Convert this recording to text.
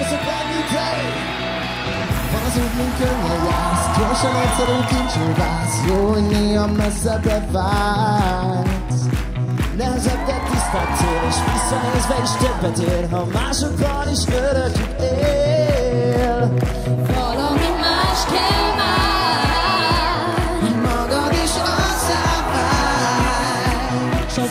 It's a brand new day. Vázolni kell a rász, gyorsan egyszerű kincsodász, jó, hogy néha messzebbre vágysz. Nehezebb, de tisztát cél, és visszanézve is többet ér, ha másokkal is örökig él. Valami más kell már, magad is azzá válj, s az